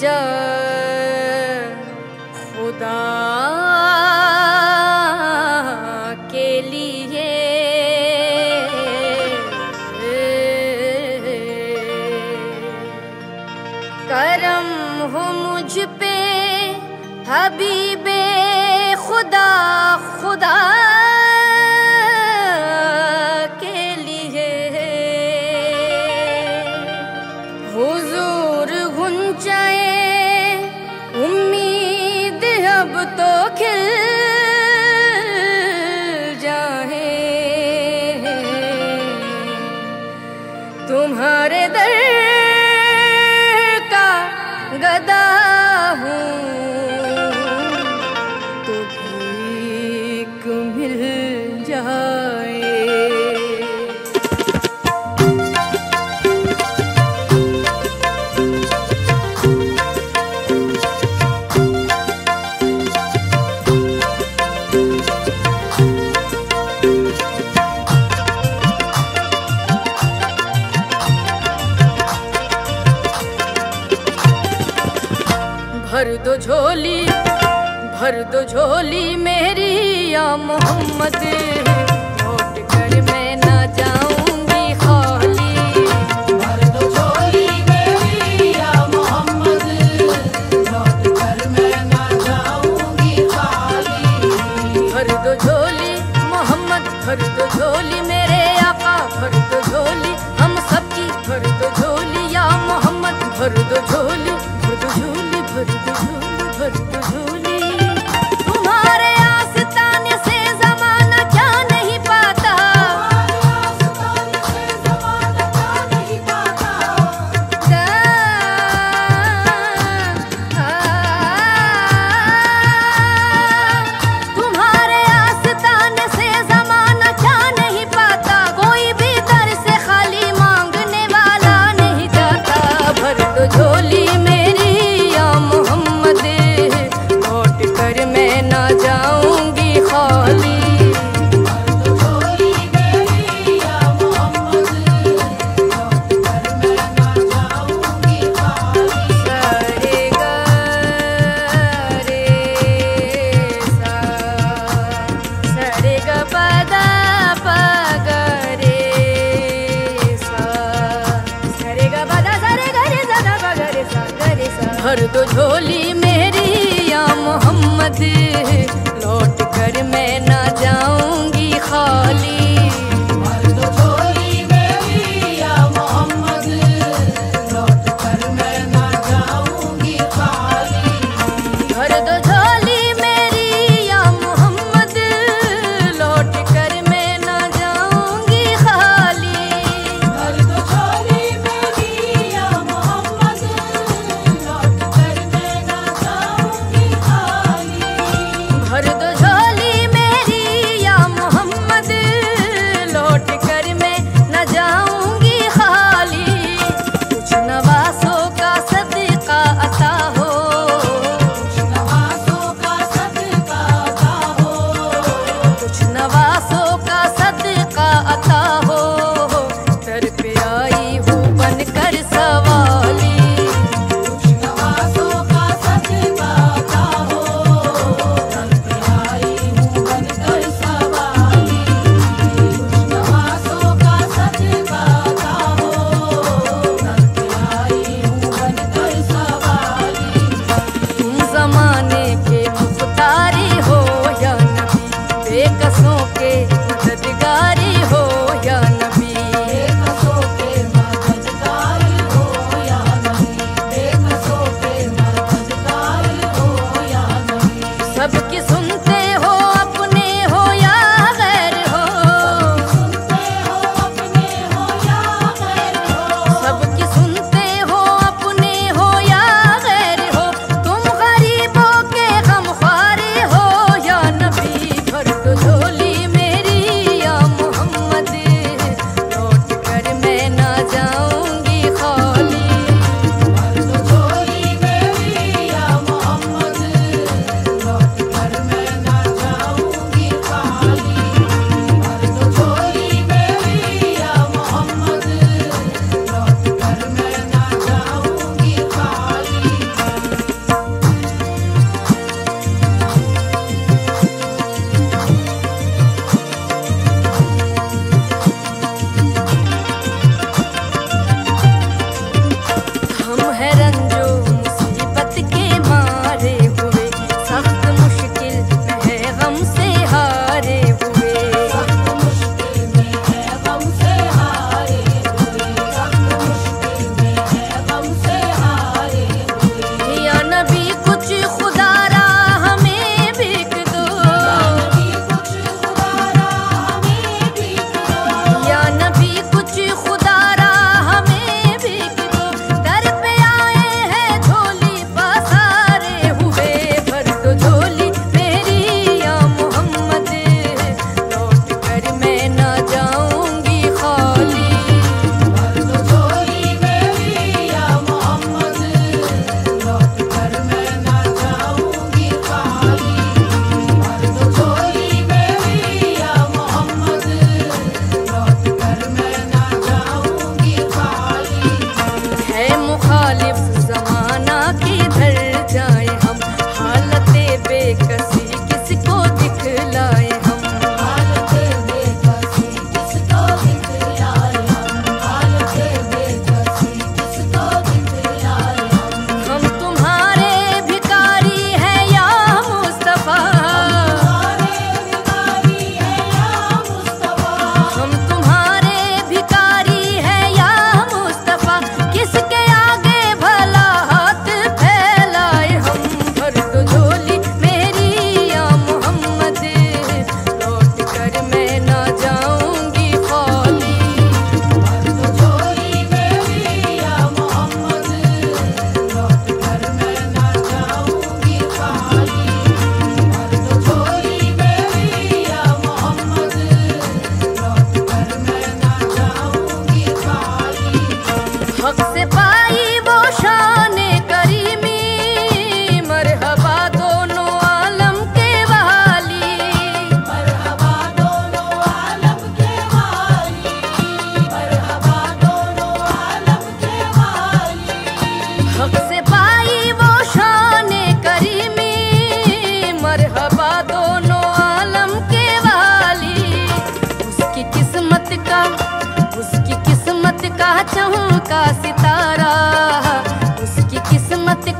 Joe. झोली मेरी या मोहम्मद लौट कर मैं ना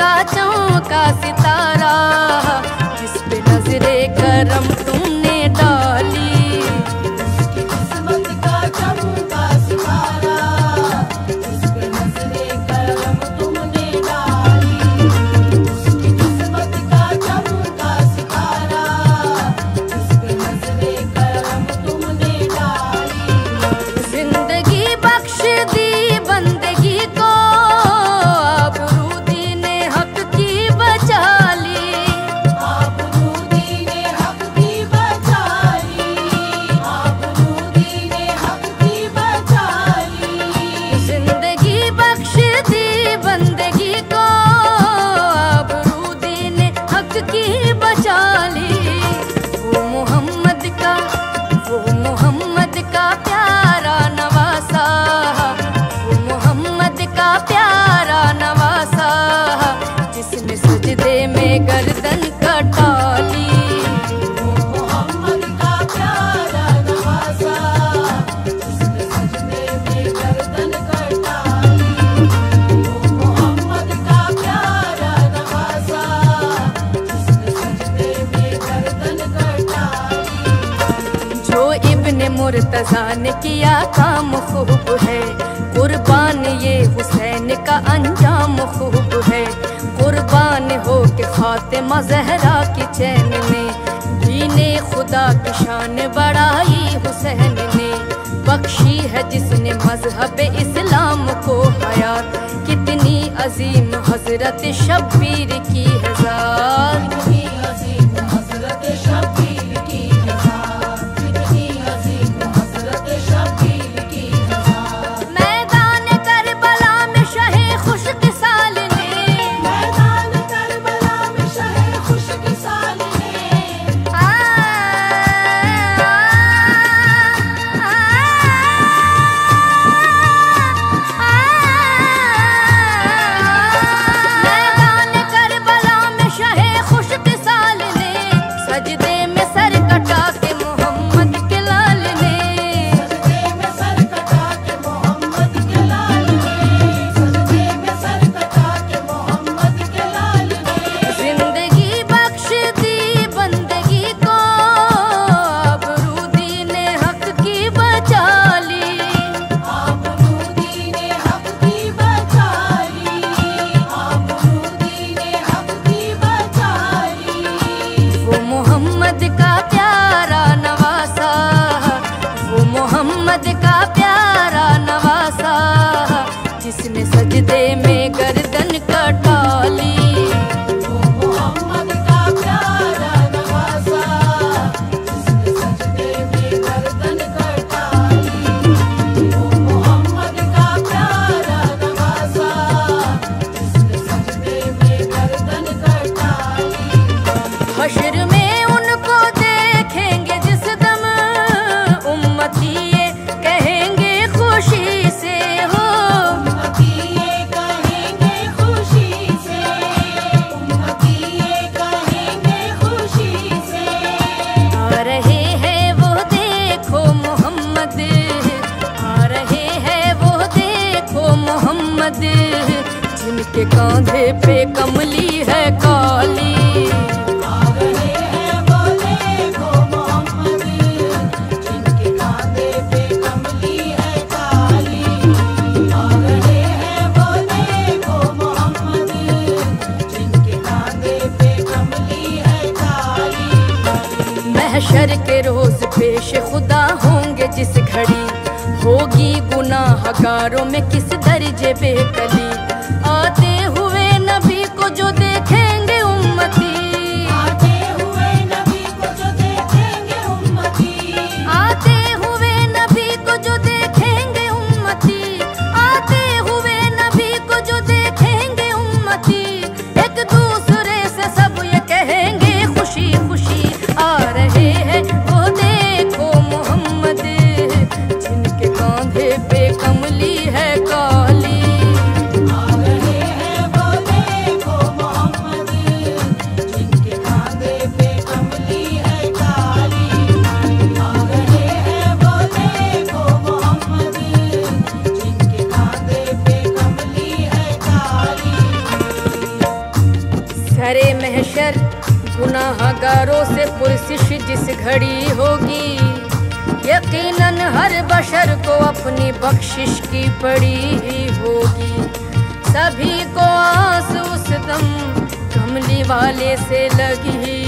का चौका सितारा जिस पे नजरे करम मुर्तजा ने किया काम खूब है। कुर्बान ये हुसैन का अंजाम खूब है। कुर्बान हो के खातिमा जहरा की चैन में। जीने खुदा की शान बढ़ाई हुसैन ने। बख्शी है जिसने मज़हब इस्लाम को हयात। कितनी अजीम हज़रत शब्बीर की हज़ार की सरकारों में किस दर्जे पे कली? आते हुए नबी को जो देखे कांगारों से पुरशिश जिस घड़ी होगी। यकीनन हर बशर को अपनी बख्शिश की पड़ी ही होगी। सभी को आँसू उस दम कमली वाले से लगी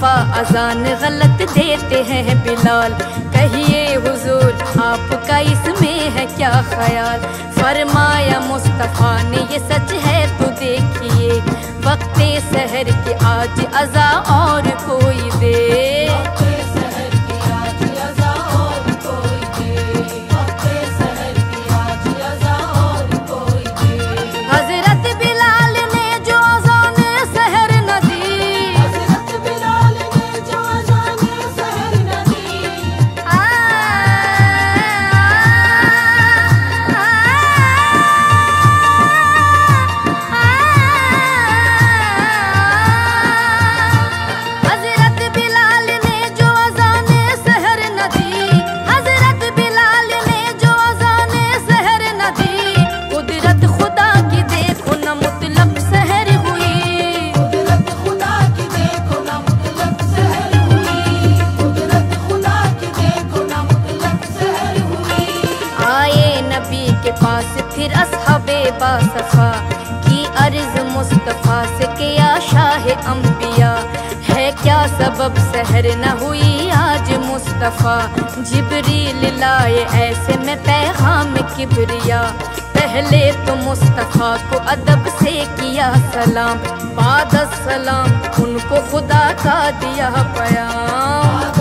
दफ़ा अजान गलत देते हैं बिलाल। कहिए हुजूर, आपका इसमें है क्या ख्याल? फरमाया मुस्तफ़ा ने, ये सच है तो देखिए। वक्त सहर के आज अजा और मुस्तफ़ा जिबरील लाए, ऐसे में पैगाम किबरिया। पहले तो मुस्तफ़ा को अदब से किया सलाम, बाद सलाम, उनको खुदा का दिया पयाम।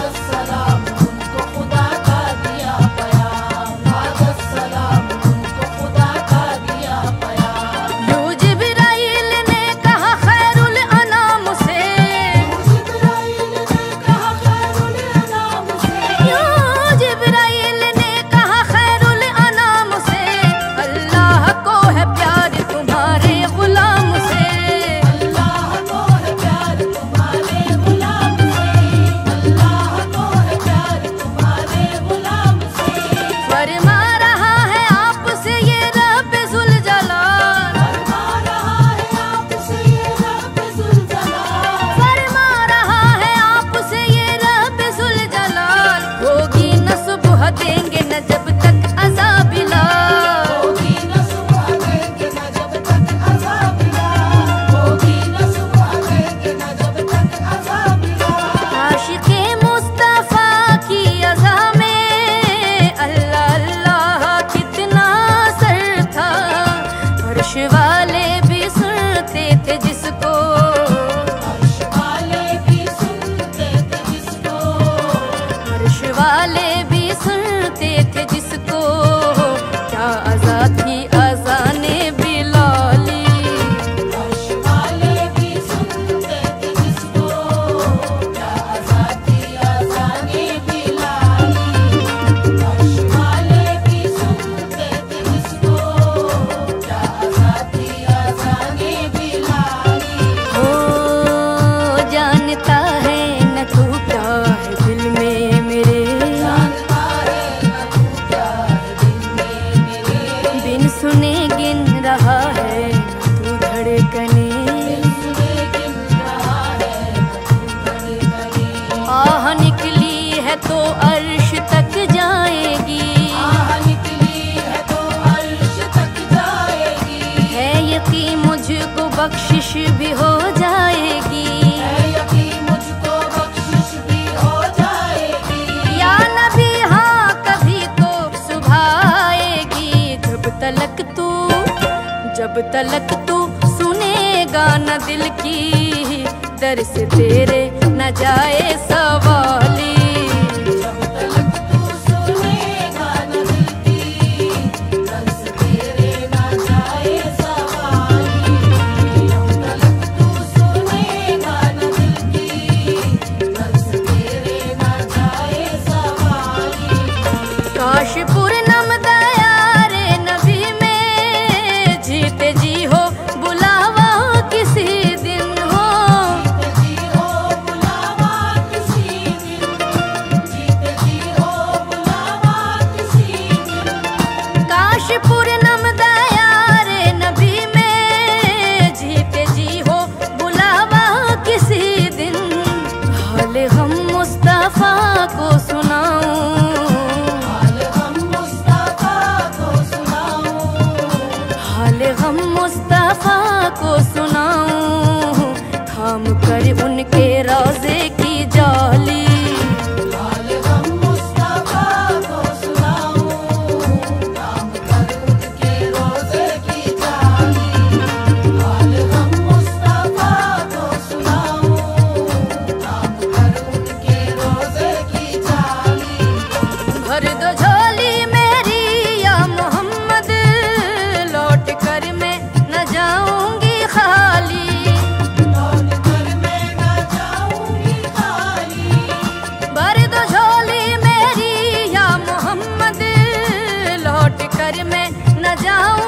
सुनते थे जिसको तो अर्श तक तो जाएगी। है यकीन मुझको बख्शिश भी हो जाएगी। या नबी हाँ कभी तो सुबह जब तलक तू जब तलक तू सुनेगा न दिल की दर से तेरे न जाए सवा जाओ